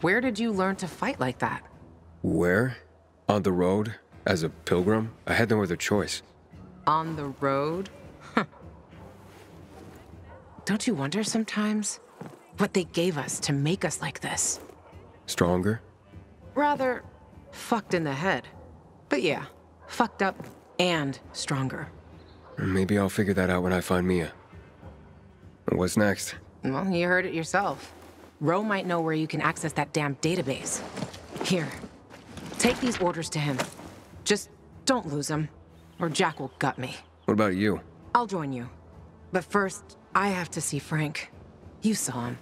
Where did you learn to fight like that? Where? On the road? As a pilgrim? I had no other choice. On the road? Don't you wonder sometimes what they gave us to make us like this? Stronger? Rather, fucked in the head. But yeah, fucked up and stronger. Maybe I'll figure that out when I find Mia. What's next? Well, you heard it yourself. Rowe might know where you can access that damn database. Here, take these orders to him. Just don't lose them, or Jack will gut me. What about you? I'll join you. But first, I have to see Frank. You saw him.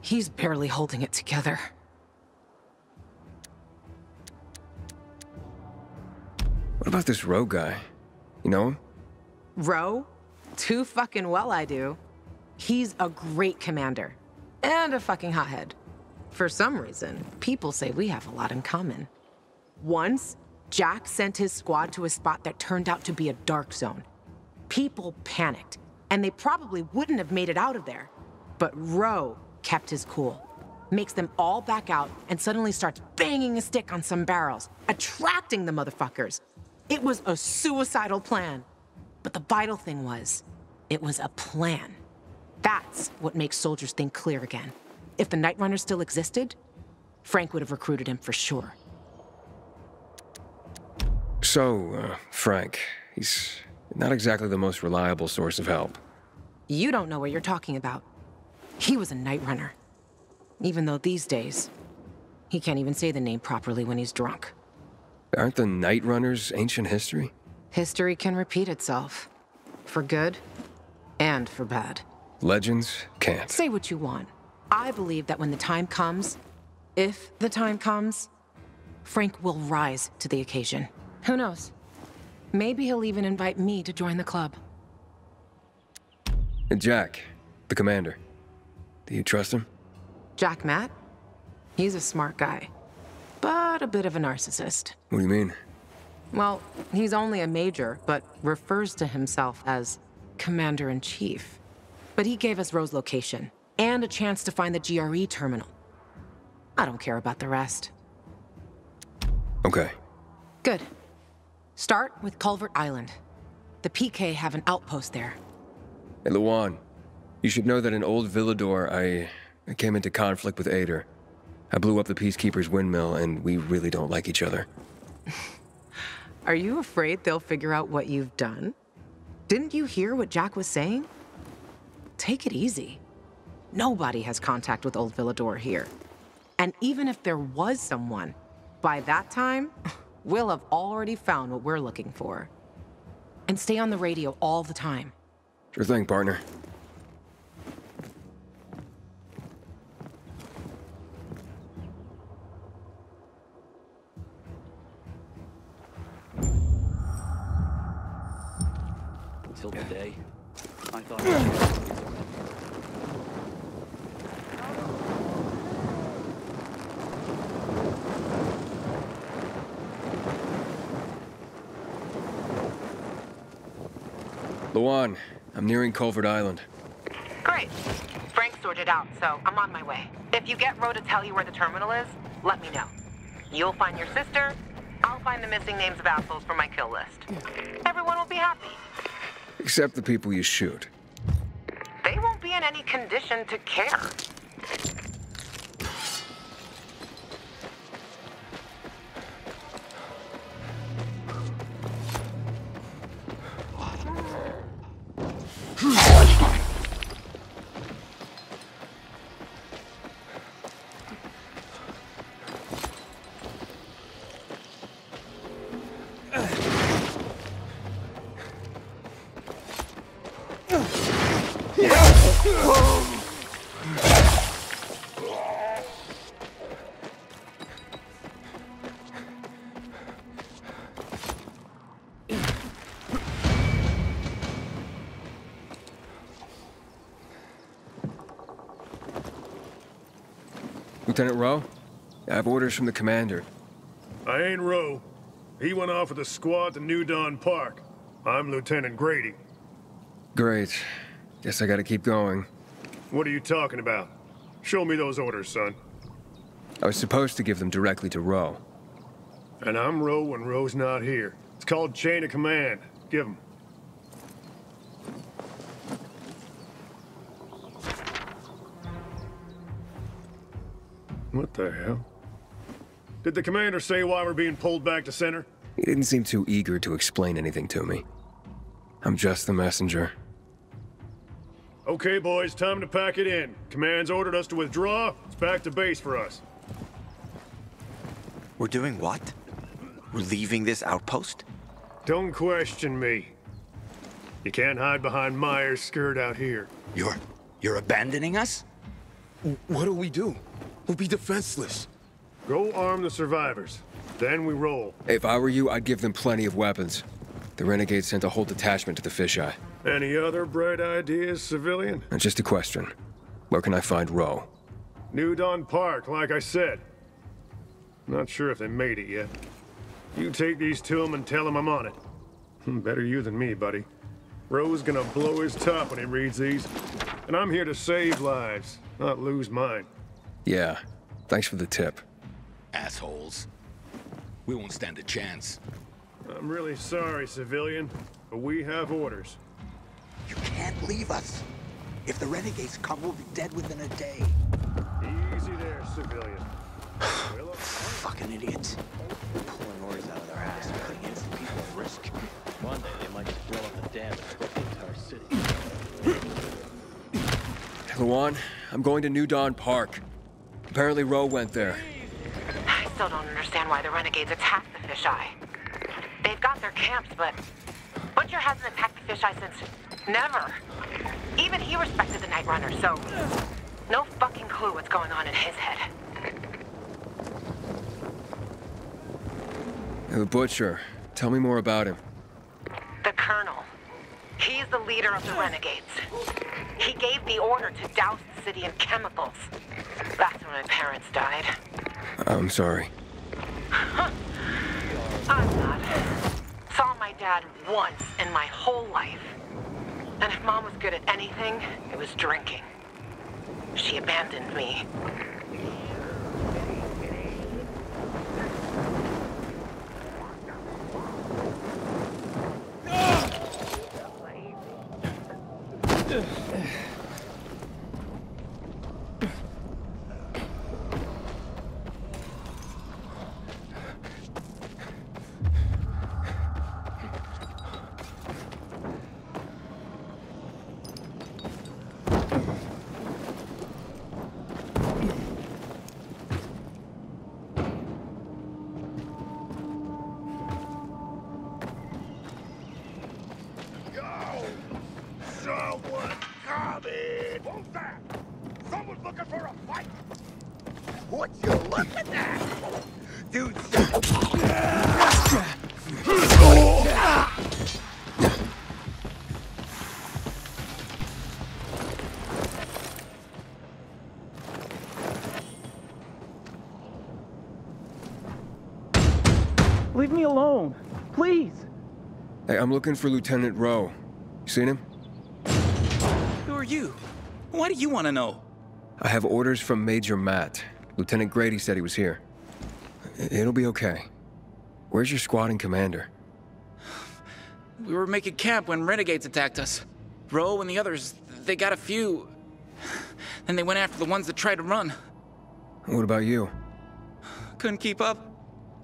He's barely holding it together. What about this Rowe guy? You know him? Rowe? Too fucking well I do. He's a great commander. And a fucking hothead. For some reason, people say we have a lot in common. Once, Jack sent his squad to a spot that turned out to be a dark zone. People panicked, and they probably wouldn't have made it out of there. But Rowe kept his cool. Makes them all back out and suddenly starts banging a stick on some barrels, attracting the motherfuckers. It was a suicidal plan. But the vital thing was, it was a plan. That's what makes soldiers think clear again. If the Night Runner still existed, Frank would have recruited him for sure. So, uh, Frank, he's not exactly the most reliable source of help. You don't know what you're talking about. He was a Night Runner. Even though these days, he can't even say the name properly when he's drunk. Aren't the Night Runners ancient history? History can repeat itself. For good and for bad. Legends can't. Say what you want. I believe that when the time comes, if the time comes, Frank will rise to the occasion. Who knows? Maybe he'll even invite me to join the club. And Jack, the commander. Do you trust him? Jack Matt? He's a smart guy, but a bit of a narcissist. What do you mean? Well, he's only a major, but refers to himself as Commander-in-Chief. But he gave us Rowe's location, and a chance to find the GRE terminal. I don't care about the rest. Okay. Good. Start with Culvert Island. The PK have an outpost there. Hey, Lawan, you should know that in Old Villedor, I, I came into conflict with Aitor. I blew up the Peacekeeper's windmill, and we really don't like each other. Are you afraid they'll figure out what you've done? Didn't you hear what Jack was saying? Take it easy. Nobody has contact with Old Villedor here. And even if there was someone, by that time, we'll have already found what we're looking for. And stay on the radio all the time. Sure thing, partner. Until today, I thought... Lawan, I'm nearing Culvert Island. Great. Frank sorted out, so I'm on my way. If you get Rowe to tell you where the terminal is, let me know. You'll find your sister, I'll find the missing names of assholes from my kill list. Everyone will be happy. Except the people you shoot. They won't be in any condition to care. Lieutenant Rowe? I have orders from the commander. I ain't Rowe. He went off with a squad to New Dawn Park. I'm Lieutenant Grady. Great. Guess I gotta keep going. What are you talking about? Show me those orders, son. I was supposed to give them directly to Rowe. And I'm Rowe when Rowe's not here. It's called chain of command. Give him. The hell? Did the commander say why we're being pulled back to center? He didn't seem too eager to explain anything to me. I'm just the messenger. Okay, boys, time to pack it in. Command's ordered us to withdraw. It's back to base for us. We're doing what? We're leaving this outpost? Don't question me. You can't hide behind Meyer's skirt out here. You're... you're abandoning us? What do we do? We'll be defenseless. Go arm the survivors. Then we roll. If I were you, I'd give them plenty of weapons. The Renegade sent a whole detachment to the fisheye. Any other bright ideas, civilian? And just a question. Where can I find Rowe? New Dawn Park, like I said. Not sure if they made it yet. You take these to him and tell him I'm on it. Better you than me, buddy. Rowe's gonna blow his top when he reads these. And I'm here to save lives, not lose mine. Yeah. Thanks for the tip. Assholes. We won't stand a chance. I'm really sorry, civilian, but we have orders. You can't leave us. If the renegades come, we'll be dead within a day. Easy there, civilian. Well, Fucking idiots. Pulling orders out of their ass and putting innocent people at risk. One day they might just blow up the dam and flood the entire city. Lawan, I'm going to New Dawn Park. Apparently Rowe went there. I still don't understand why the renegades attacked the fisheye. They've got their camps, but Butcher hasn't attacked the fisheye since never. Even he respected the Night Runner, so no fucking clue what's going on in his head. The Butcher. Tell me more about him. The Colonel. He's the leader of the renegades. He gave the order to douse the city in chemicals. That's when my parents died. I'm sorry. I'm not. Saw my dad once in my whole life. And if mom was good at anything, it was drinking. She abandoned me. Who's that? Someone's looking for a fight! What you looking at? Dude, Leave me alone. Please. Hey, I'm looking for Lieutenant Rowe. You seen him? Who are you? Why do you want to know? I have orders from Major Matt. Lieutenant Grady said he was here. It'll be okay. Where's your squadron commander? We were making camp when renegades attacked us. Rowe and the others, they got a few. Then they went after the ones that tried to run. What about you? Couldn't keep up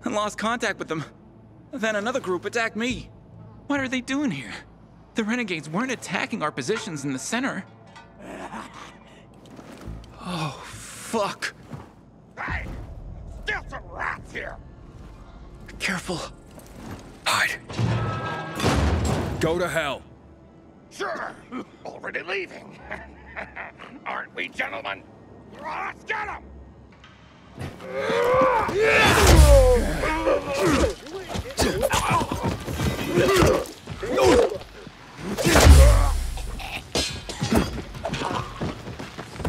and lost contact with them. Then another group attacked me. What are they doing here? The renegades weren't attacking our positions in the center. Oh, fuck. hey! Still some rats here! Careful. Hide. Go to hell. Sure! Already leaving. Aren't we, gentlemen? Let's get them!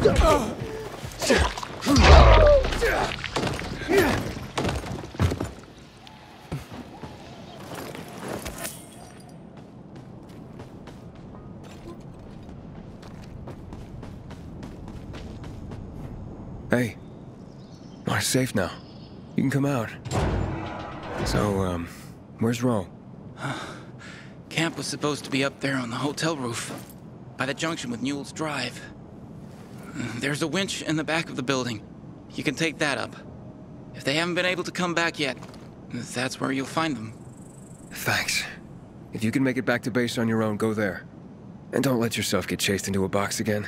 Hey, it's safe now. You can come out. So, um, where's Rowe? Camp was supposed to be up there on the hotel roof, by the junction with Newell's Drive. There's a winch in the back of the building. You can take that up. If they haven't been able to come back yet, that's where you'll find them. Thanks. If you can make it back to base on your own, go there. And don't let yourself get chased into a box again.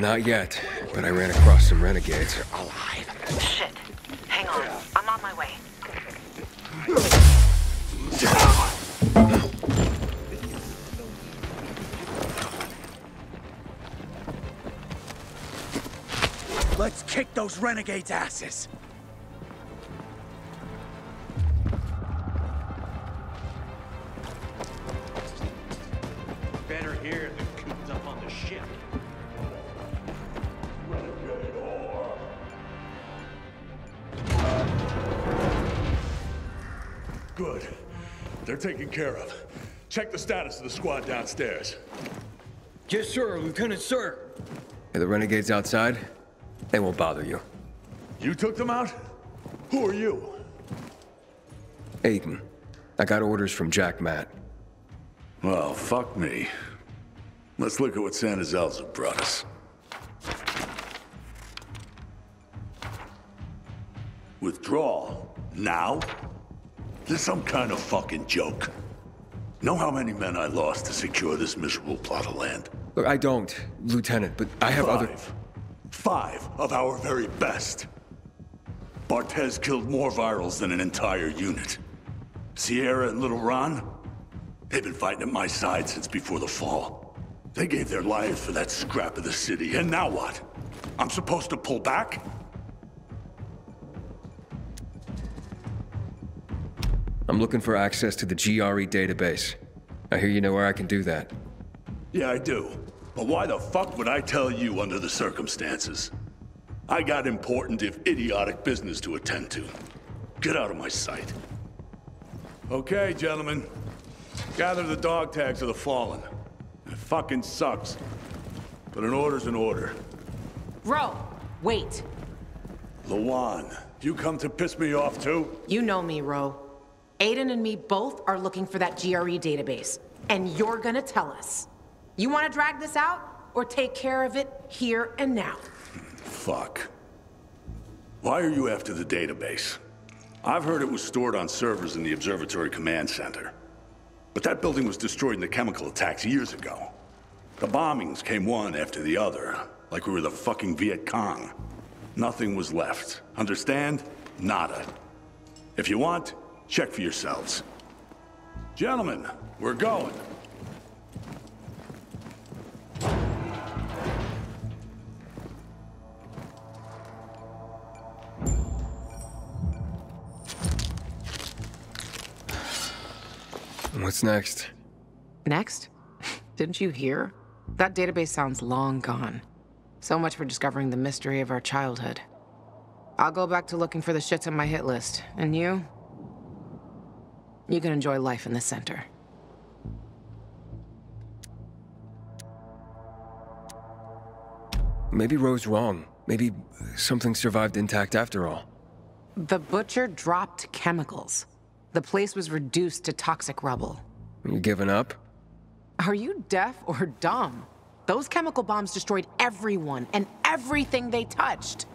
Not yet, but I ran across some renegades. Alive. Shit. Hang on. I'm on my way. Let's kick those renegades' asses. Care of. Check the status of the squad downstairs. Yes, sir, Lieutenant, sir. Are the renegades outside? They won't bother you. You took them out? Who are you? Aiden, I got orders from Jack Matt. Well, fuck me. Let's look at what Santa Zelza brought us. Withdrawal? Now? This some kind of fucking joke. Know how many men I lost to secure this miserable plot of land? Look, I don't, Lieutenant, but I have other... Five. Five of our very best. Bartez killed more virals than an entire unit. Sierra and Little Ron? They've been fighting at my side since before the fall. They gave their lives for that scrap of the city, and now what? I'm supposed to pull back? I'm looking for access to the GRE database. I hear you know where I can do that. Yeah, I do. But why the fuck would I tell you under the circumstances? I got important, if idiotic, business to attend to. Get out of my sight. Okay, gentlemen. Gather the dog tags of the fallen. It fucking sucks. But an order's an order. Rowe, wait. Lawan, you come to piss me off too? You know me, Rowe. Aiden and me both are looking for that GRE database, and you're gonna tell us. You wanna drag this out, or take care of it here and now? Fuck. Why are you after the database? I've heard it was stored on servers in the Observatory Command Center. But that building was destroyed in the chemical attacks years ago. The bombings came one after the other, like we were the fucking Viet Cong. Nothing was left. Understand? Nada. If you want, check for yourselves. Gentlemen, we're going. What's next? Next? Didn't you hear? That database sounds long gone. So much for discovering the mystery of our childhood. I'll go back to looking for the shits on my hit list. And you? You can enjoy life in the center. Maybe Rowe's wrong. Maybe something survived intact after all. The Butcher dropped chemicals. The place was reduced to toxic rubble. You giving up? Are you deaf or dumb? Those chemical bombs destroyed everyone and everything they touched.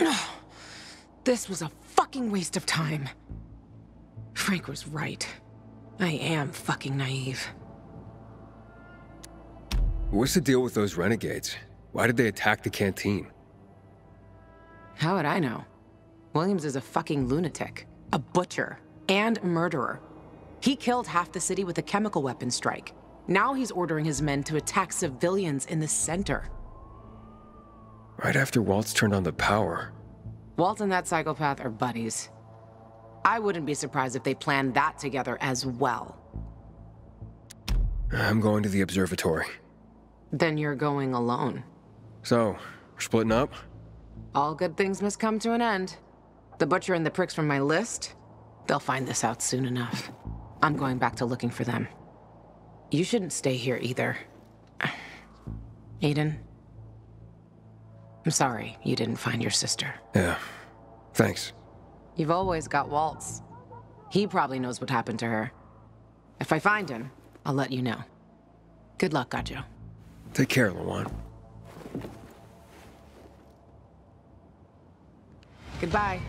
this was a fucking waste of time. Frank was right. I am fucking naive. What's the deal with those renegades? Why did they attack the canteen? How would I know? Williams is a fucking lunatic, a butcher, and a murderer. He killed half the city with a chemical weapon strike. Now he's ordering his men to attack civilians in the center. Right after Waltz turned on the power. Walt and that psychopath are buddies. I wouldn't be surprised if they planned that together as well. I'm going to the observatory. Then you're going alone. So, we're splitting up? All good things must come to an end. The Butcher and the pricks from my list, they'll find this out soon enough. I'm going back to looking for them. You shouldn't stay here either. Aiden, I'm sorry you didn't find your sister. Yeah, thanks. You've always got Waltz. He probably knows what happened to her. If I find him, I'll let you know. Good luck, Gajo. Take care, Lawan. Goodbye.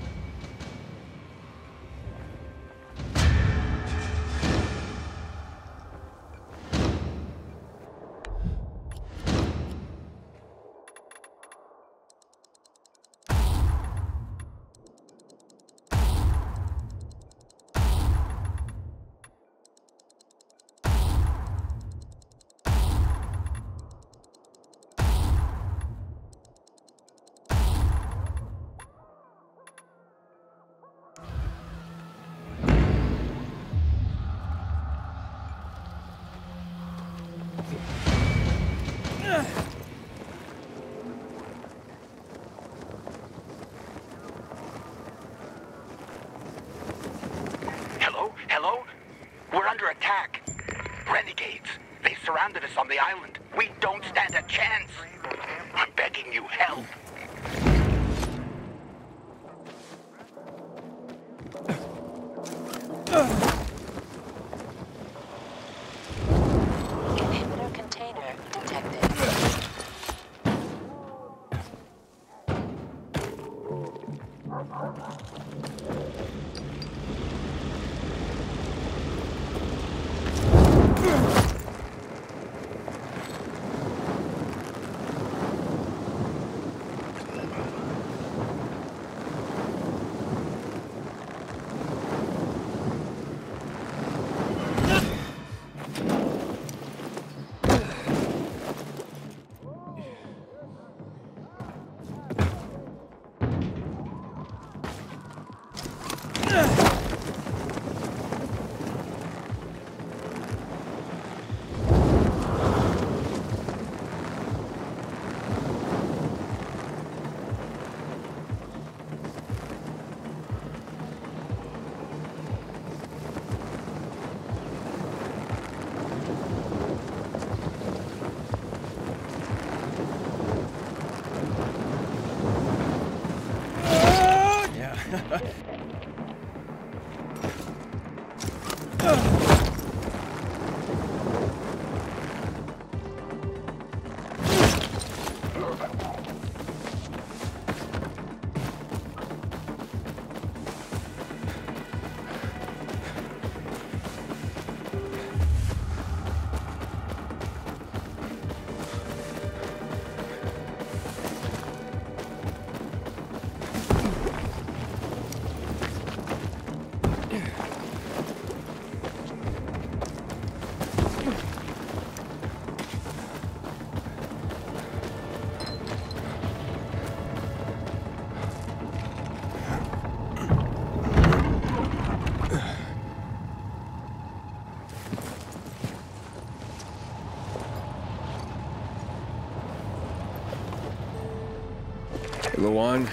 Lawan,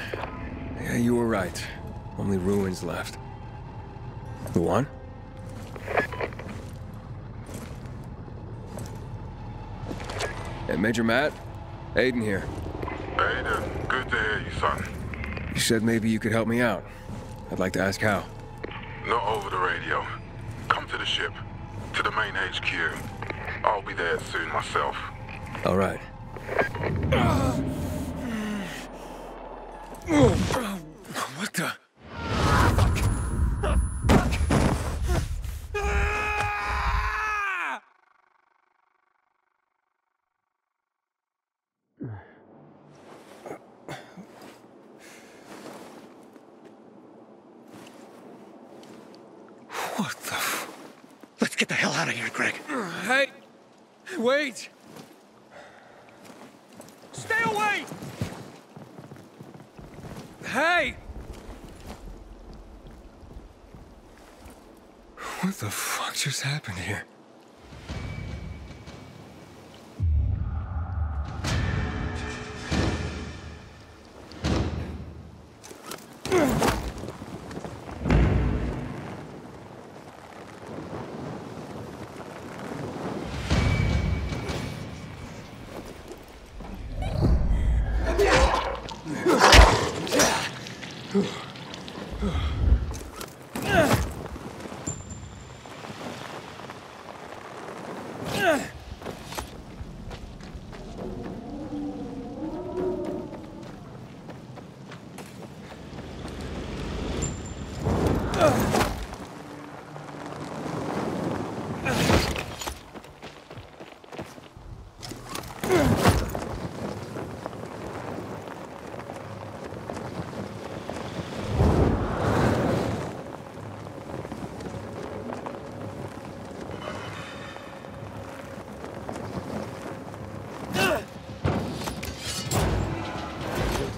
Yeah, you were right. Only ruins left. The one? Hey, Major Matt? Aiden here. Aiden, good to hear you, son. You said maybe you could help me out. I'd like to ask how. Not over the radio. Come to the ship. To the main HQ. I'll be there soon myself. All right. What the? What the? Let's get the hell out of here, Greg. Hey, wait! Stay away! Hey! What the fuck just happened here?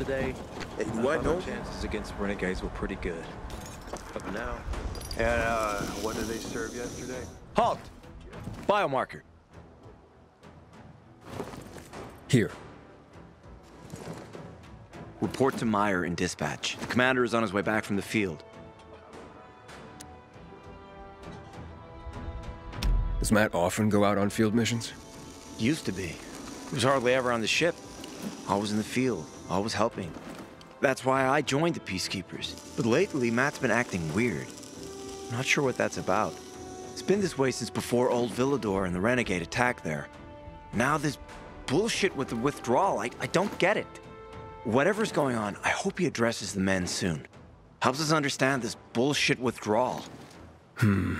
Until today, what? I No? chances against renegades were pretty good. But now, And uh, what did they serve yesterday? halt! Biomarker. Here. Report to Meyer in dispatch. The commander is on his way back from the field. Does Matt often go out on field missions? Used to be. He was hardly ever on the ship. Always in the field, always helping. That's why I joined the Peacekeepers. But lately, Matt's been acting weird. I'm Not sure what that's about. It's been this way since before old Villedor and the Renegade attack there. Now this bullshit with the withdrawal, I, I don't get it. Whatever's going on, I hope he addresses the men soon. Helps us understand this bullshit withdrawal. Hmm.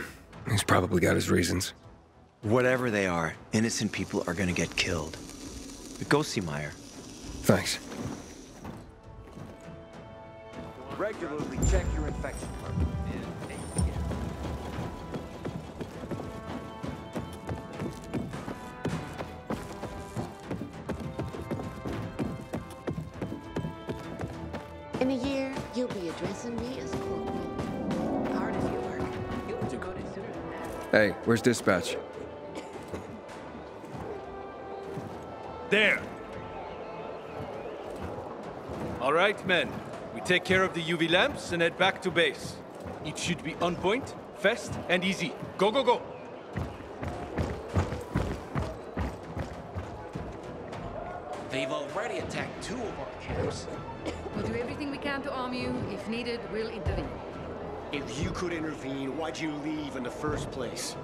He's probably got his reasons. Whatever they are, innocent people are gonna get killed. But go see Meyer. Thanks. Regularly check your infection level. In a year, you'll be addressing me as corporal. Hard as you work. You want to go to sooner than that. Hey, where's dispatch? There. All right, men. We take care of the UV lamps and head back to base. It should be on point, fast, and easy. Go, go, go. They've already attacked two of our camps. We'll do everything we can to arm you. If needed, we'll intervene. If you could intervene, why'd you leave in the first place?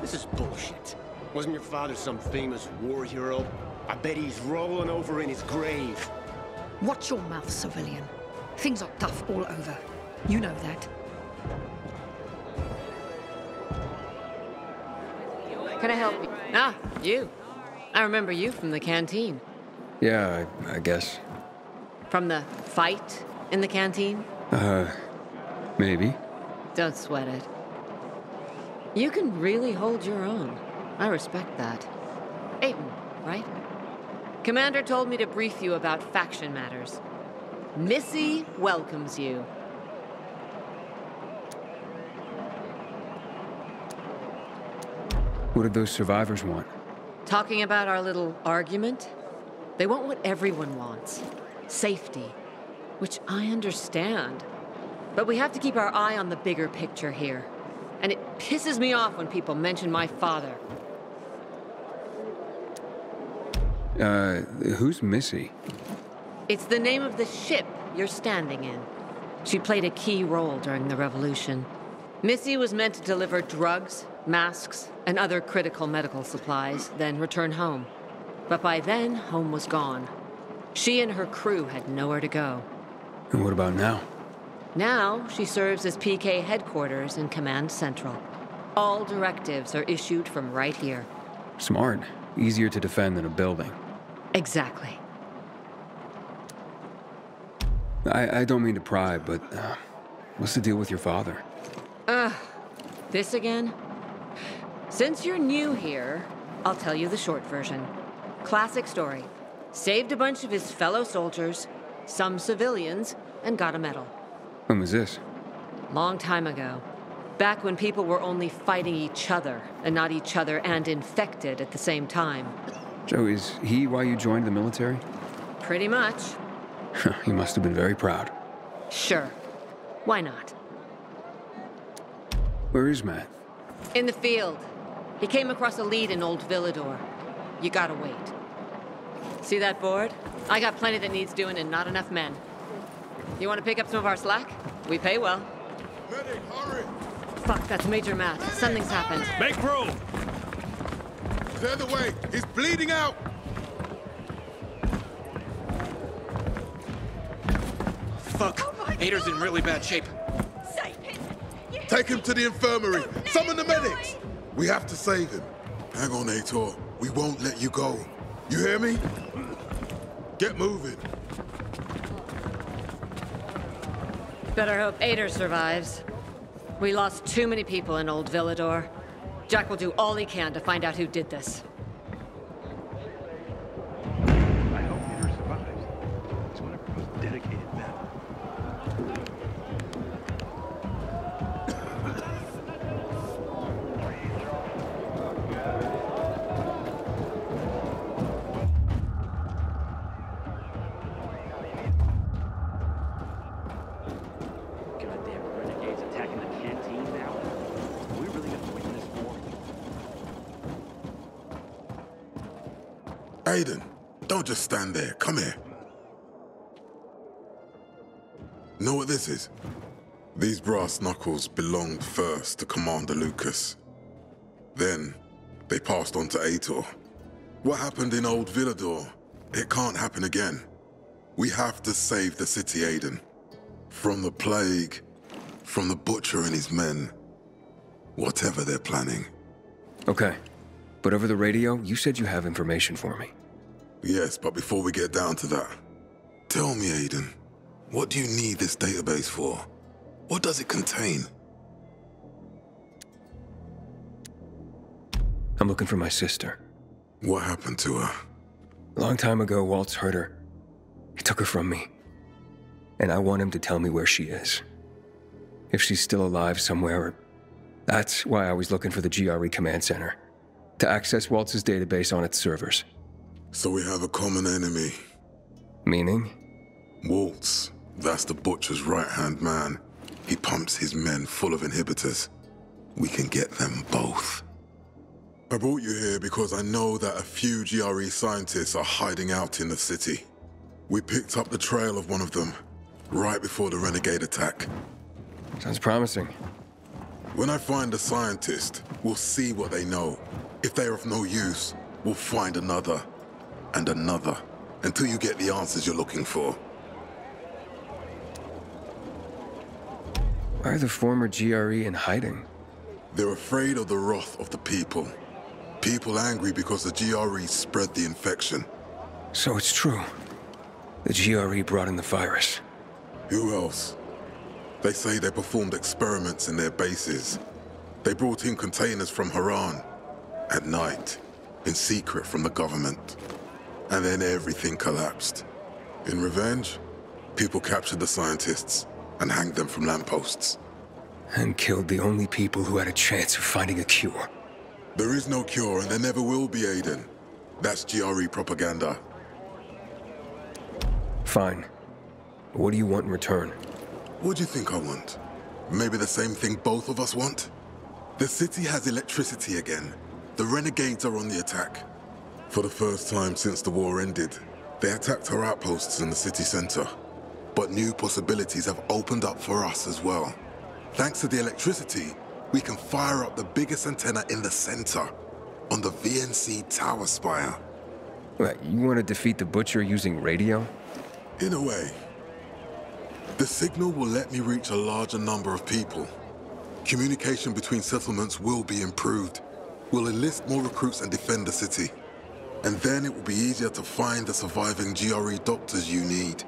This is bullshit. Wasn't your father some famous war hero? I bet he's rolling over in his grave. Watch your mouth, civilian. Things are tough all over. You know that. Can I help you? Ah, you. I remember you from the canteen. Yeah, I, I guess. From the fight in the canteen? Uh, maybe. Don't sweat it. You can really hold your own. I respect that. Aiden, right? Commander told me to brief you about faction matters. Missy welcomes you. What did those survivors want? Talking about our little argument? They want what everyone wants safety. Which I understand. But we have to keep our eye on the bigger picture here. And it pisses me off when people mention my father. Uh, who's Missy? It's the name of the ship you're standing in. She played a key role during the revolution. Missy was meant to deliver drugs, masks, and other critical medical supplies, then return home. But by then, home was gone. She and her crew had nowhere to go. And what about now? Now, she serves as PK headquarters in Command Central. All directives are issued from right here. Smart. Easier to defend than a building. Exactly. I, I don't mean to pry, but uh, what's the deal with your father? Ugh. This again? Since you're new here, I'll tell you the short version. Classic story. Saved a bunch of his fellow soldiers, some civilians, and got a medal. When was this? Long time ago. Back when people were only fighting each other, and not each other and infected at the same time. Joe, is he why you joined the military? Pretty much. he must have been very proud. Sure. Why not? Where is Matt? In the field. He came across a lead in Old Villedor. You gotta wait. See that board? I got plenty that needs doing and not enough men. You want to pick up some of our slack? We pay well. Medic, hurry! Fuck, that's Major Matt. Something's happened. Make room! Clear the way! He's bleeding out! Fuck! Aitor's in really bad shape. Take him to the infirmary! Summon the medics! We have to save him. Hang on, Aitor. We won't let you go. You hear me? Get moving. Better hope Aitor survives. We lost too many people in Old Villedor. Jack will do all he can to find out who did this. Know what this is? These brass knuckles belonged first to Commander Lucas. Then, they passed on to Aitor. What happened in Old Villedor, it can't happen again. We have to save the city, Aiden. From the plague, from the Butcher and his men. Whatever they're planning. Okay. But over the radio, you said you have information for me. Yes, but before we get down to that, tell me, Aiden, what do you need this database for? What does it contain? I'm looking for my sister. What happened to her? A long time ago, Waltz hurt her. He took her from me. And I want him to tell me where she is. If she's still alive somewhere. That's why I was looking for the GRE command center. To access Waltz's database on its servers. So we have a common enemy. Meaning? Waltz. That's the Butcher's right-hand man. He pumps his men full of inhibitors. We can get them both. I brought you here because I know that a few GRE scientists are hiding out in the city. We picked up the trail of one of them, right before the Renegade attack. Sounds promising. When I find a scientist, we'll see what they know. If they're of no use, we'll find another, and another, until you get the answers you're looking for. Why are the former GRE in hiding? They're afraid of the wrath of the people. People angry because the GRE spread the infection. So it's true. The GRE brought in the virus. Who else? They say they performed experiments in their bases. They brought in containers from Harran. At night. In secret from the government. And then everything collapsed. In revenge, people captured the scientists and hanged them from lampposts. And killed the only people who had a chance of finding a cure. There is no cure and there never will be, Aiden. That's GRE propaganda. Fine. What do you want in return? What do you think I want? Maybe the same thing both of us want? The city has electricity again. The renegades are on the attack. For the first time since the war ended, they attacked our outposts in the city center. But new possibilities have opened up for us as well. Thanks to the electricity, we can fire up the biggest antenna in the center, on the VNC tower spire. What, you want to defeat the Butcher using radio? In a way. The signal will let me reach a larger number of people. Communication between settlements will be improved. We'll enlist more recruits and defend the city. And then it will be easier to find the surviving GRE doctors you need.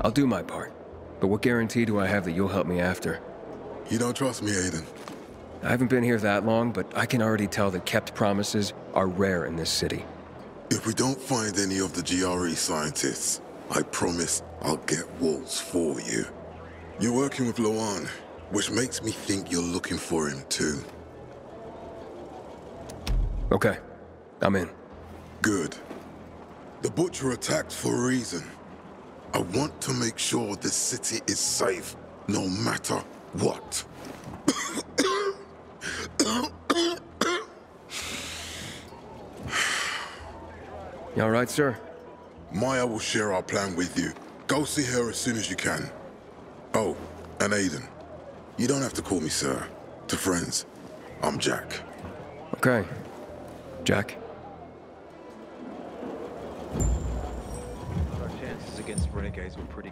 I'll do my part. But what guarantee do I have that you'll help me after? You don't trust me, Aiden? I haven't been here that long, but I can already tell that kept promises are rare in this city. If we don't find any of the GRE scientists, I promise I'll get Waltz for you. You're working with Lawan, which makes me think you're looking for him too. Okay, I'm in. Good. The Butcher attacked for a reason. I want to make sure this city is safe, no matter what. You all right, sir? Meyer will share our plan with you. Go see her as soon as you can. Oh, and Aiden. You don't have to call me sir. To friends, I'm Jack. Okay. Jack? Renegades were pretty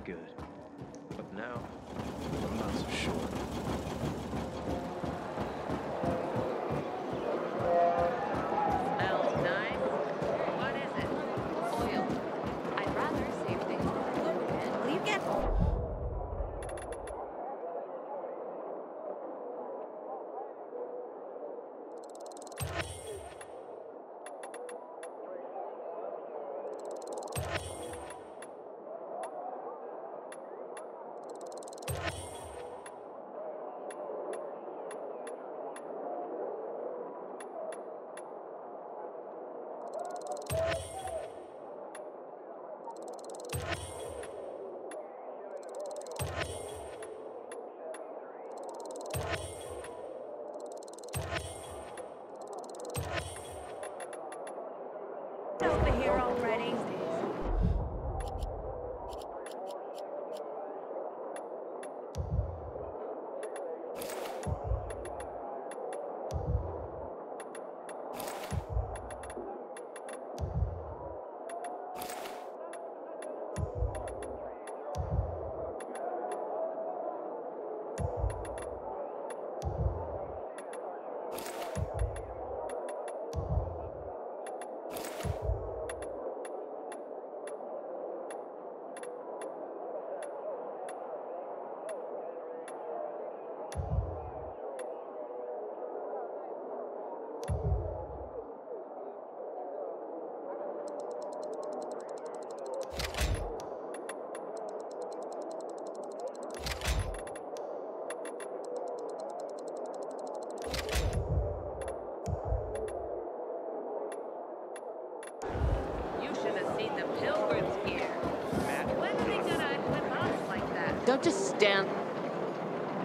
Don't just stand...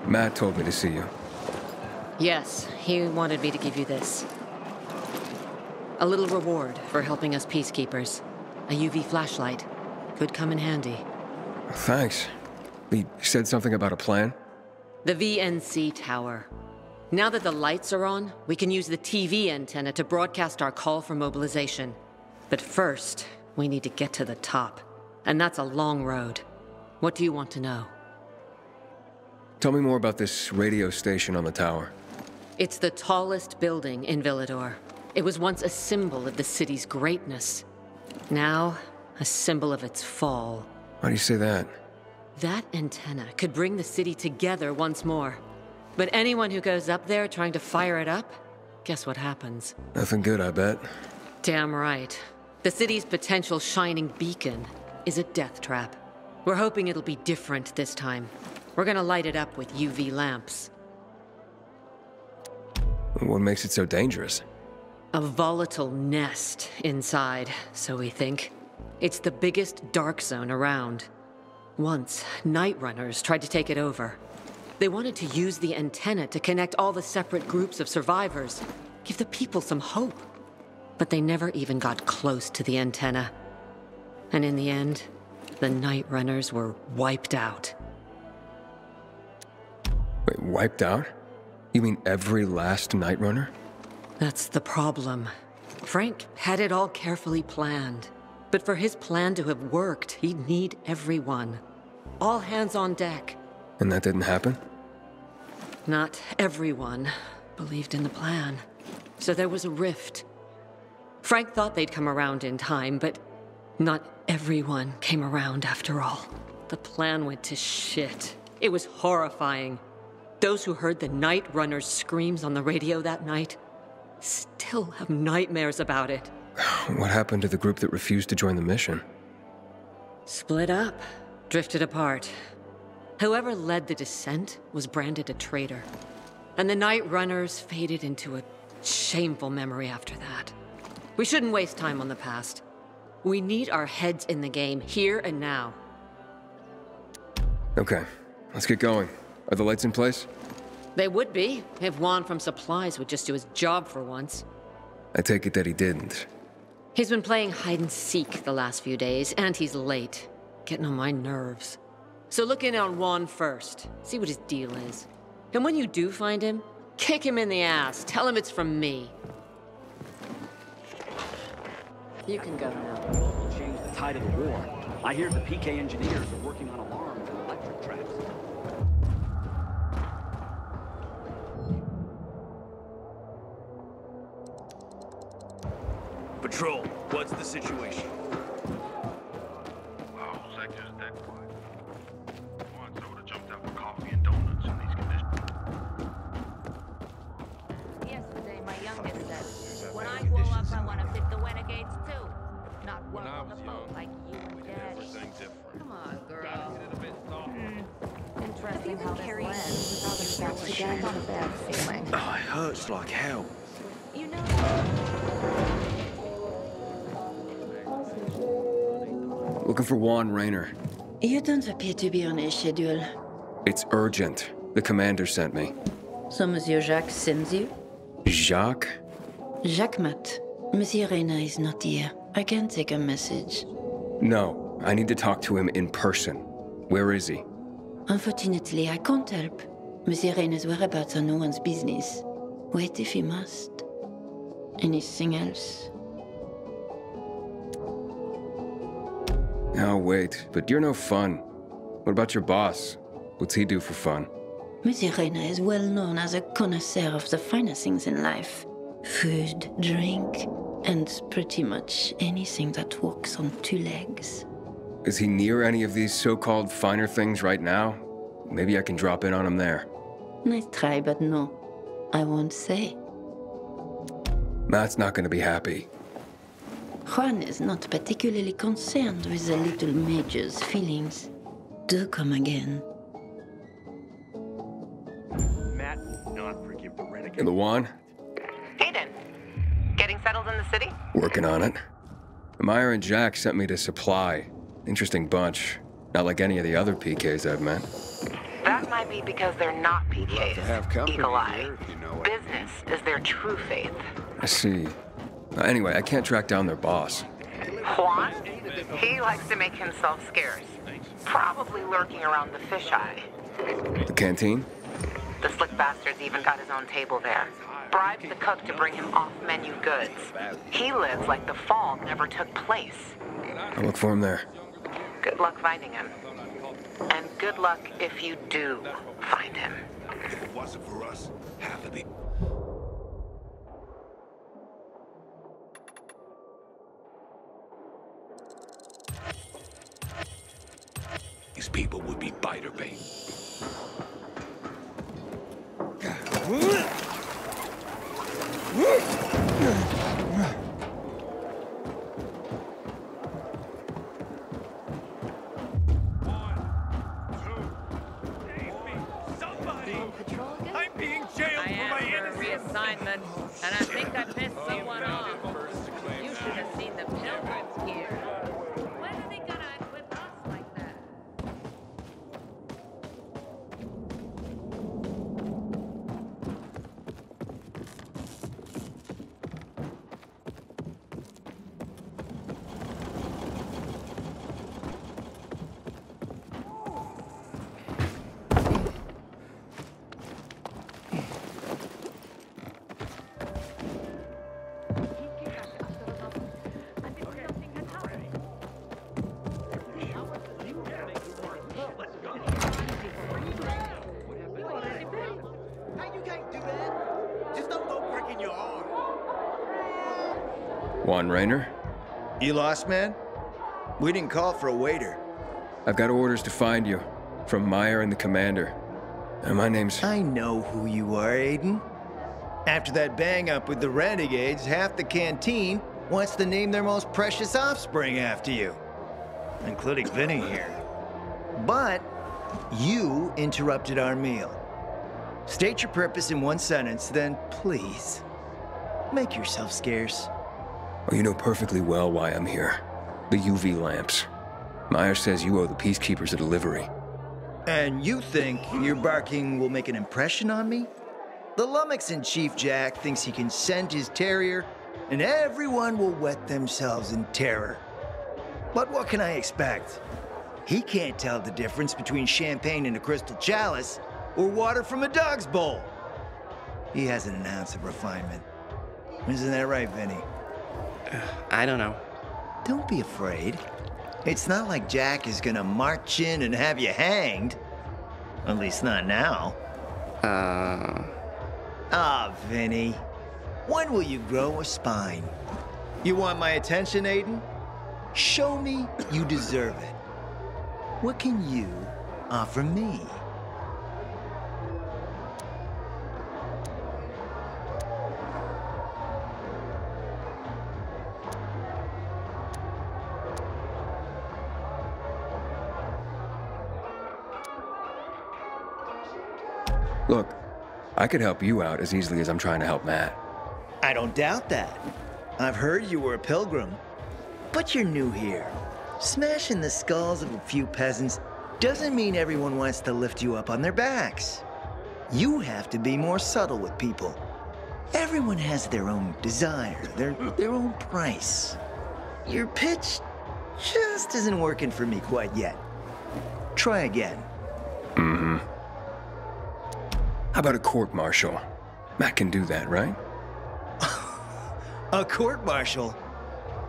Matt told me to see you. Yes, he wanted me to give you this. A little reward for helping us peacekeepers. A UV flashlight. Could come in handy. Thanks. He said something about a plan? The VNC tower. Now that the lights are on, we can use the TV antenna to broadcast our call for mobilization. But first, we need to get to the top. And that's a long road. What do you want to know? Tell me more about this radio station on the tower. It's the tallest building in Villedor. It was once a symbol of the city's greatness. Now, a symbol of its fall. Why do you say that? That antenna could bring the city together once more. But anyone who goes up there trying to fire it up, guess what happens? Nothing good, I bet. Damn right. The city's potential shining beacon is a death trap. We're hoping it'll be different this time. We're gonna light it up with UV lamps. What makes it so dangerous? A volatile nest inside, so we think. It's the biggest dark zone around. Once, Night Runners tried to take it over. They wanted to use the antenna to connect all the separate groups of survivors, give the people some hope. But they never even got close to the antenna. And in the end, the Night Runners were wiped out. Wait, wiped out? You mean every last Night Runner? That's the problem. Frank had it all carefully planned. But for his plan to have worked, he'd need everyone. All hands on deck. And that didn't happen? Not everyone believed in the plan. So there was a rift. Frank thought they'd come around in time, but not everyone came around after all. The plan went to shit. It was horrifying. Those who heard the Night Runner's screams on the radio that night still have nightmares about it. What happened to the group that refused to join the mission? Split up, drifted apart. Whoever led the dissent was branded a traitor. And the Night Runners faded into a shameful memory after that. We shouldn't waste time on the past. We need our heads in the game, here and now. Okay, let's get going. Are the lights in place? They would be, if Juan from Supplies would just do his job for once. I take it that he didn't. He's been playing hide and seek the last few days, and he's late. Getting on my nerves. So look in on Juan first. See what his deal is. And when you do find him, kick him in the ass. Tell him it's from me. You can go now. Change the tide of the war. I hear the PK engineers appear to be on a schedule. It's urgent. The commander sent me. So Monsieur Jacques sends you? Jacques? Jacques Mat. Monsieur Reyna is not here. I can't take a message. No, I need to talk to him in person. Where is he? Unfortunately, I can't help. Monsieur Reyna's whereabouts are no one's business. Wait if he must. Anything else? Oh, wait, but you're no fun. What about your boss? What's he do for fun? Monsieur Reyna is well known as a connoisseur of the finer things in life food, drink, and pretty much anything that walks on two legs. Is he near any of these so called finer things right now? Maybe I can drop in on him there. Nice try, but no. I won't say. Matt's not gonna be happy. Juan is not particularly concerned with the little major's feelings. Do come again. Matt will not forgive the renegade. And the Juan? Aiden, getting settled in the city? Working on it. Meyer and Jack sent me to supply. Interesting bunch. Not like any of the other PKs I've met. That might be because they're not PKs. have company Eagle Eye. here, you know it. Business is their true faith. I see. Uh, Anyway, I can't track down their boss. Juan? He likes to make himself scarce. Probably lurking around the fisheye. The canteen? The slick bastard's even got his own table there. Bribed the cook to bring him off-menu goods. He lives like the fall never took place. I'll look for him there. Good luck finding him. And good luck if you do find him. If it wasn't for us, half of the... These people would be biter bait. Juan Raynor? You lost, man? We didn't call for a waiter. I've got orders to find you. From Meyer and the commander. And my name's... I know who you are, Aiden. After that bang-up with the Renegades, half the canteen wants to name their most precious offspring after you. Including Vinny here. But you interrupted our meal. State your purpose in one sentence, then please, make yourself scarce. Oh, you know perfectly well why I'm here. The UV lamps. Meyer says you owe the Peacekeepers a delivery. And you think your barking will make an impression on me? The Lummoxan Chief Jack thinks he can send his terrier, and everyone will wet themselves in terror. But what can I expect? He can't tell the difference between champagne in a crystal chalice or water from a dog's bowl. He hasn't an ounce of refinement. Isn't that right, Vinny? I don't know. Don't be afraid. It's not like Jack is gonna march in and have you hanged. At least not now. Uh. Ah, Vinny. When will you grow a spine? You want my attention, Aiden? Show me you deserve it. What can you offer me? Look, I could help you out as easily as I'm trying to help Matt. I don't doubt that. I've heard you were a pilgrim. But you're new here. Smashing the skulls of a few peasants doesn't mean everyone wants to lift you up on their backs. You have to be more subtle with people. Everyone has their own desire, their, their own price. Your pitch just isn't working for me quite yet. Try again. Mm-hmm. How about a court martial? Matt can do that, right? A court martial?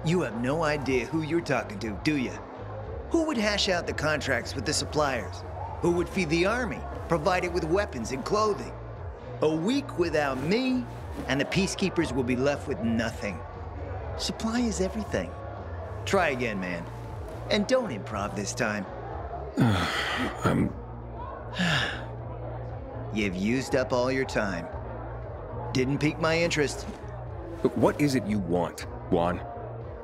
You have no idea who you're talking to, do you? Who would hash out the contracts with the suppliers? Who would feed the army, provide it with weapons and clothing? A week without me, and the peacekeepers will be left with nothing. Supply is everything. Try again, man. And don't improv this time. I'm... You've used up all your time. Didn't pique my interest. But what is it you want, Juan?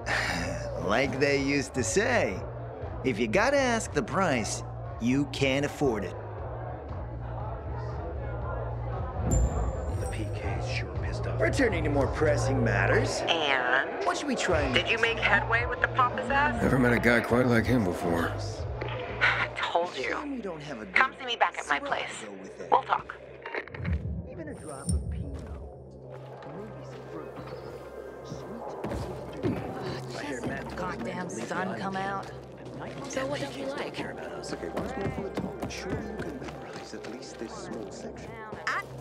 like they used to say, if you gotta ask the price, you can't afford it. The PK's sure pissed off. Returning to more pressing matters. And? What should we try and Did you make headway with the pompous ass? Never met a guy quite like him before. I told you. Come see me back at my place. We'll talk. Even a drop of Pinot. Oh, Goddamn sun come out. So what don't you like? Okay, once more from the top, surely you can memorize at least this small section. Don't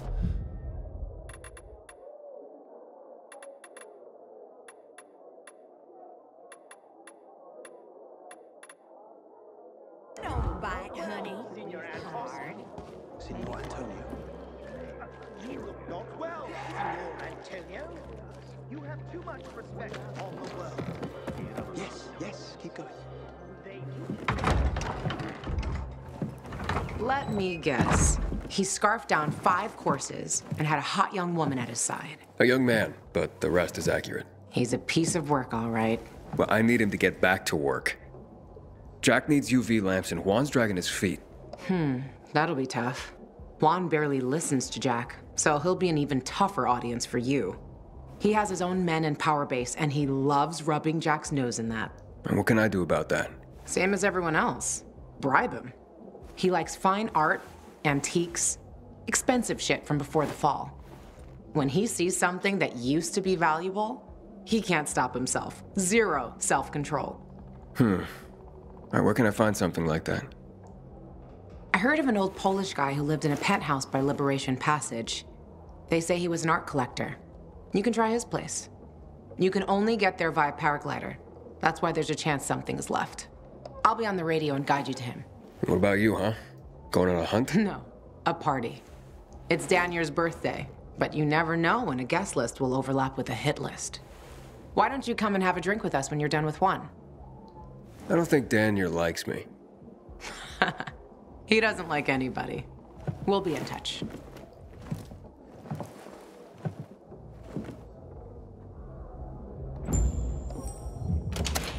honey. Hard. Senor Antonio. You look not well, Senor Antonio. You have too much respect on the world. Yes, yes, keep going. Let me guess. He scarfed down five courses and had a hot young woman at his side. A young man, but the rest is accurate. He's a piece of work, all right. Well, I need him to get back to work. Jack needs UV lamps, and Juan's dragging his feet. Hmm, that'll be tough. Juan barely listens to Jack, so he'll be an even tougher audience for you. He has his own men and power base, and he loves rubbing Jack's nose in that. And what can I do about that? Same as everyone else. Bribe him. He likes fine art, antiques, expensive shit from before the fall. When he sees something that used to be valuable, he can't stop himself. Zero self control. Hmm. All right, where can I find something like that? I heard of an old Polish guy who lived in a penthouse by Liberation Passage. They say he was an art collector. You can try his place. You can only get there via paraglider. That's why there's a chance something is left. I'll be on the radio and guide you to him. What about you, huh? Going on a hunt? No, a party. It's Daniel's birthday, but you never know when a guest list will overlap with a hit list. Why don't you come and have a drink with us when you're done with one? I don't think Daniel likes me. He doesn't like anybody. We'll be in touch.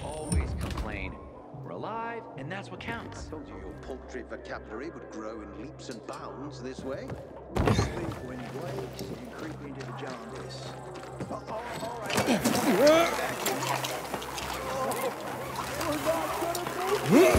Always complain. We're alive, and that's what counts. I told you your paltry vocabulary would grow in leaps and bounds this way. When he wakes, you creep into the jaundice. You Hmm?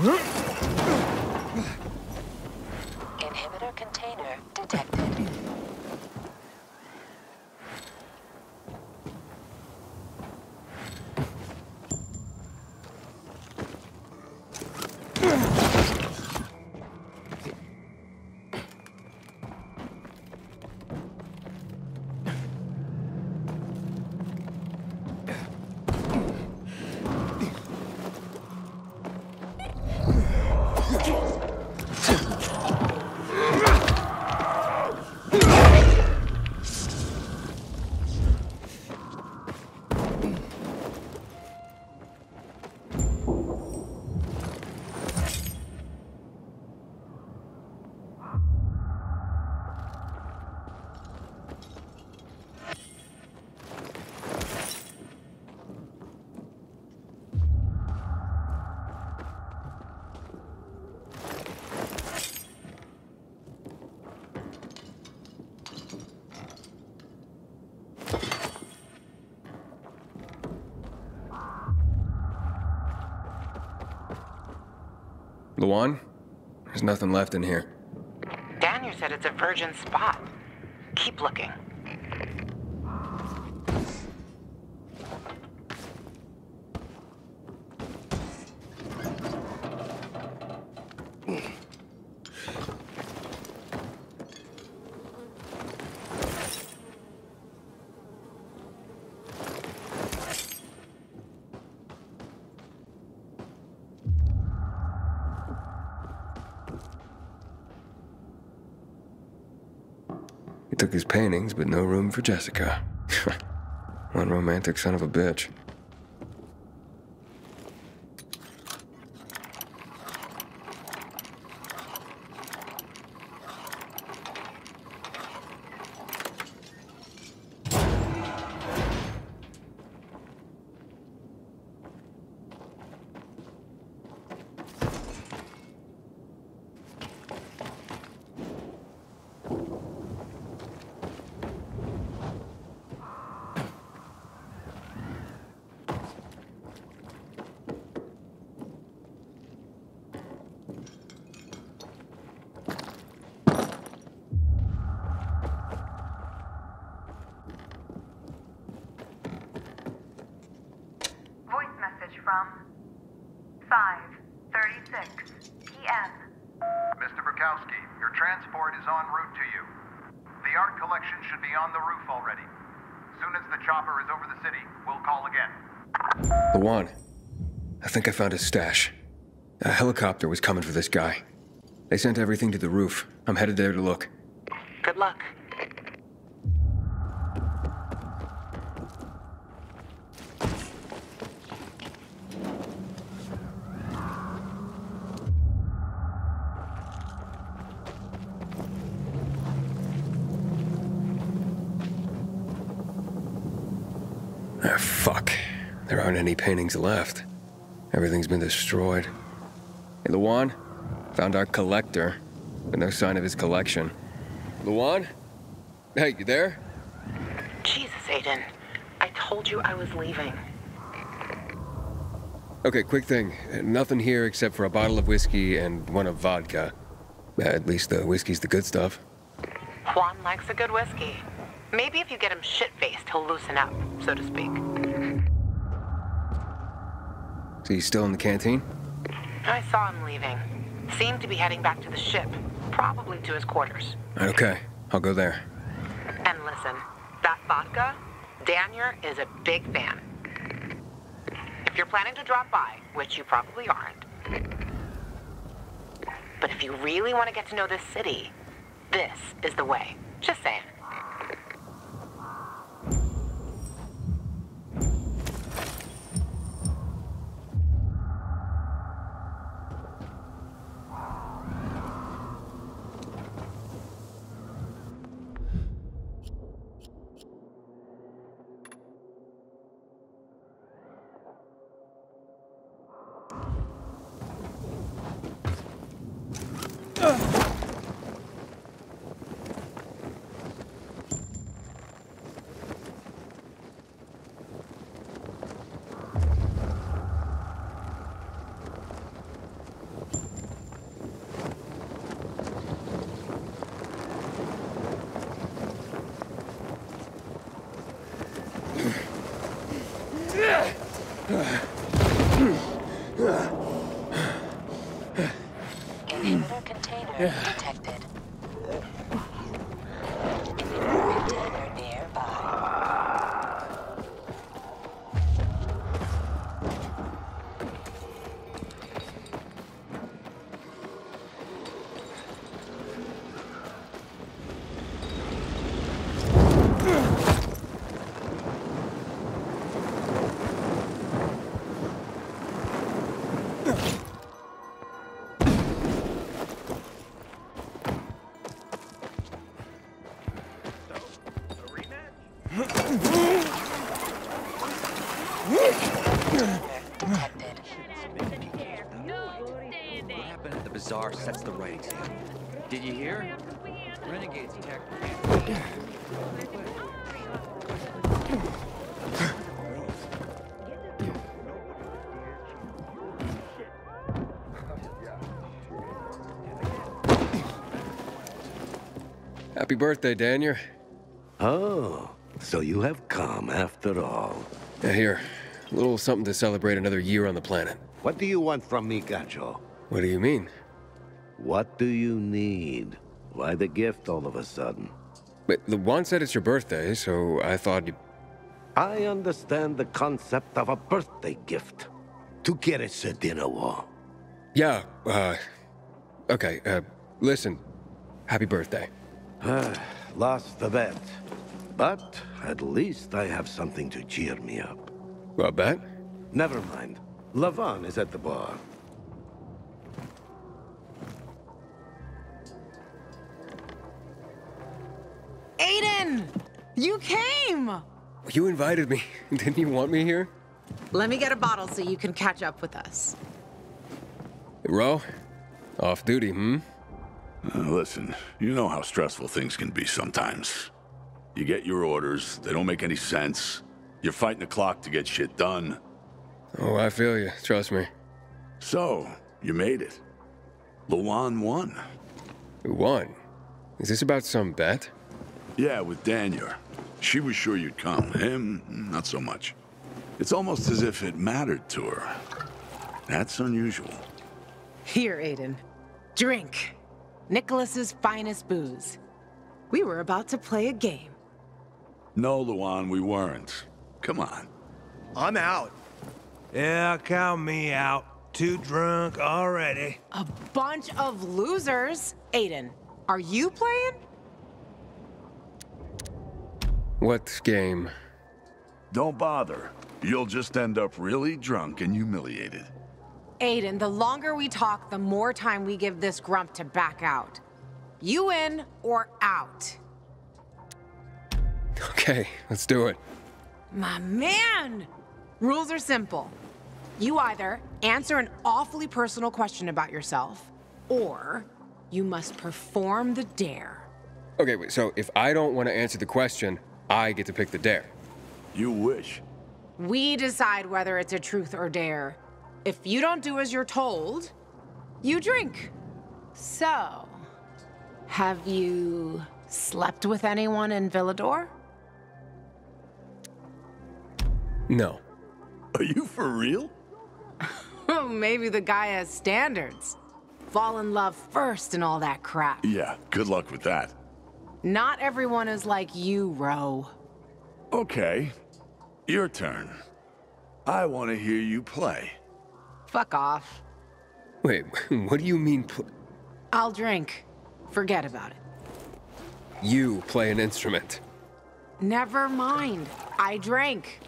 Inhibitor There's nothing left in here. Daniel said it's a virgin spot. Keep looking. He took his paintings, but no room for Jessica. One romantic son of a bitch. from 5:36 p.m. Mr. Bukowski, your transport is en route to you. The art collection should be on the roof already. Soon as the chopper is over the city, we'll call again. Lawan, I think I found his stash. A helicopter was coming for this guy. They sent everything to the roof. I'm headed there to look. Good luck. Ah, fuck. There aren't any paintings left. Everything's been destroyed. Hey, Lawan? Found our collector, but no sign of his collection. Lawan? Hey, you there? Jesus, Aiden. I told you I was leaving. Okay, quick thing. Nothing here except for a bottle of whiskey and one of vodka. Uh, at least the whiskey's the good stuff. Juan likes a good whiskey. Maybe if you get him shit-faced, he'll loosen up, so to speak. So he's still in the canteen? I saw him leaving. Seemed to be heading back to the ship, probably to his quarters. Okay, I'll go there. And listen, that vodka, Daniel is a big fan. If you're planning to drop by, which you probably aren't, but if you really want to get to know this city, this is the way. Just saying. What happened at the bazaar sets the right example. Did you hear? Renegades. Happy birthday, Daniel. Oh, so you have come after all. Yeah, here. A little something to celebrate another year on the planet. What do you want from me, Gacho? What do you mean? What do you need? Why the gift all of a sudden? But Lawan said it's your birthday, so I thought you... I understand the concept of a birthday gift. To Tu quieres a dinner wall? Yeah, uh... Okay, uh, listen. Happy birthday. Lost the bet. But at least I have something to cheer me up. What bet? Never mind. Lawan is at the bar. Aiden! You came! You invited me. Didn't you want me here? Let me get a bottle so you can catch up with us. Rowe? Off duty, hmm? Uh, listen, you know how stressful things can be sometimes. You get your orders, they don't make any sense. You're fighting the clock to get shit done. Oh, I feel you. Trust me. So, you made it. Lawan won. Who won? Is this about some bet? Yeah, with Daniel. She was sure you'd come. Him, not so much. It's almost as if it mattered to her. That's unusual. Here, Aiden. Drink. Nicholas's finest booze. We were about to play a game. No, Lawan, we weren't. Come on. I'm out. Yeah, count me out. Too drunk already. A bunch of losers. Aiden, are you playing? What game? Don't bother. You'll just end up really drunk and humiliated. Aiden, the longer we talk, the more time we give this grump to back out. You in or out? Okay, let's do it. My man! Rules are simple. You either answer an awfully personal question about yourself, or you must perform the dare. Okay, wait, so if I don't want to answer the question, I get to pick the dare. You wish. We decide whether it's a truth or dare. If you don't do as you're told, you drink. So, have you slept with anyone in Villedor? No. Are you for real? Maybe the guy has standards. Fall in love first and all that crap. Yeah, good luck with that. Not everyone is like you, Rowe. Okay, your turn. I want to hear you play. Fuck off. Wait, what do you mean pl- I'll drink. Forget about it. you play an instrument? Never mind. I drank.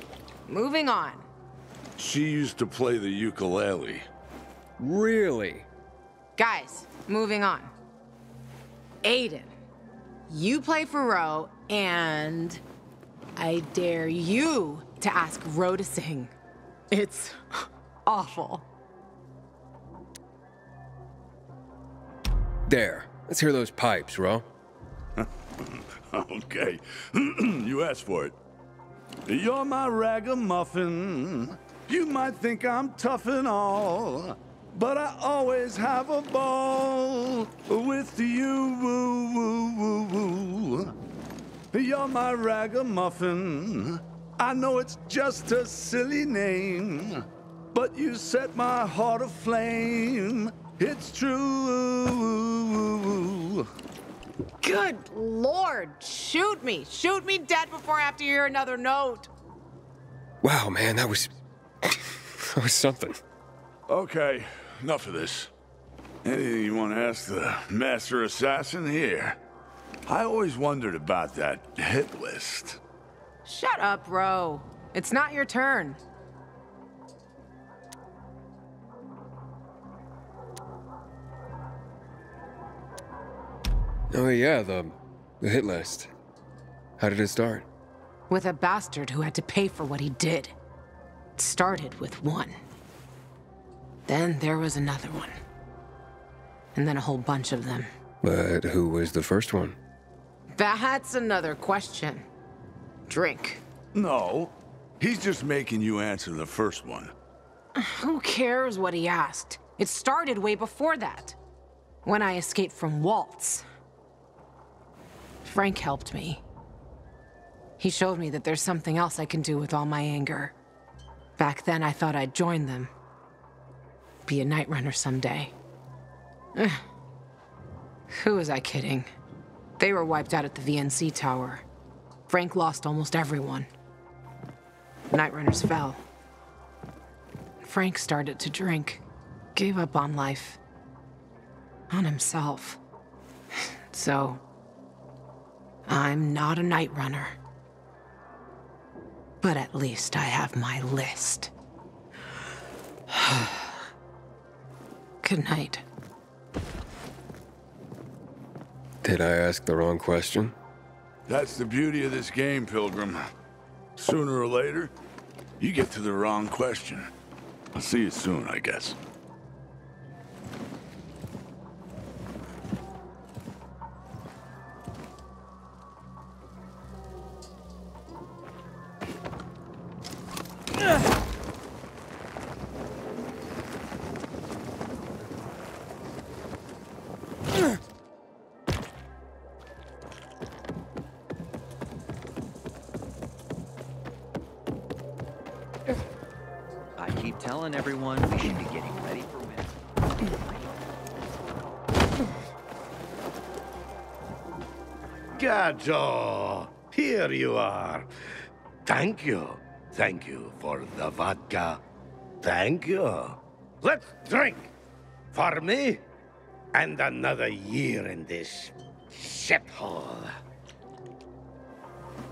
Moving on. She used to play the ukulele. Really? Guys, moving on. Aiden, you play for Rowe, and I dare you to ask Rowe to sing. It's awful. There. Let's hear those pipes, Rowe. okay, you asked for it. You're my ragamuffin. You might think I'm tough and all, but I always have a ball with you. Woo, woo, woo, woo. You're my ragamuffin. I know it's just a silly name, but you set my heart aflame. It's true. Good lord, shoot me. Shoot me dead before I have to hear another note. Wow, man, that was. that was something. Okay, enough of this. Anything you want to ask the master assassin here? I always wondered about that hit list. Shut up, Rowe. It's not your turn. Oh, yeah, the, the hit list. How did it start? With a bastard who had to pay for what he did. It started with one. Then there was another one. And then a whole bunch of them. But who was the first one? That's another question. Drink. No, he's just making you answer the first one. Who cares what he asked? It started way before that. When I escaped from Waltz. Frank helped me. He showed me that there's something else I can do with all my anger. Back then, I thought I'd join them. Be a night runner someday. Who was I kidding? They were wiped out at the VNC tower. Frank lost almost everyone. Night runners fell. Frank started to drink, gave up on life, on himself. So, I'm not a night runner. But at least I have my list. Good night. Did I ask the wrong question? That's the beauty of this game, Pilgrim. Sooner or later, you get to the wrong question. I'll see you soon, I guess. Gajo, here you are. Thank you. Thank you for the vodka. Thank you. Let's drink. For me, and another year in this shithole.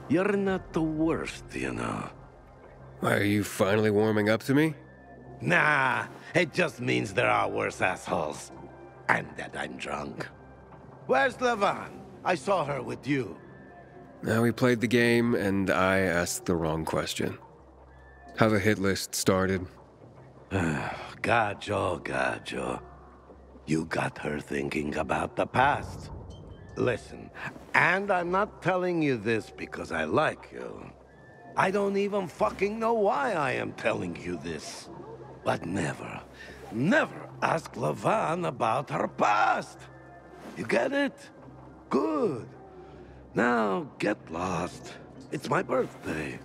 You're not the worst, you know. Why, are you finally warming up to me? Nah, it just means there are worse assholes. And that I'm drunk. Where's Lawan? I saw her with you. Now we played the game, and I asked the wrong question. How the hit list started. Gajo, Gajo. You got her thinking about the past. Listen, and I'm not telling you this because I like you. I don't even fucking know why I am telling you this. But never, never ask Lawan about her past. You get it? Good. Now get lost. It's my birthday.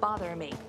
Bother me.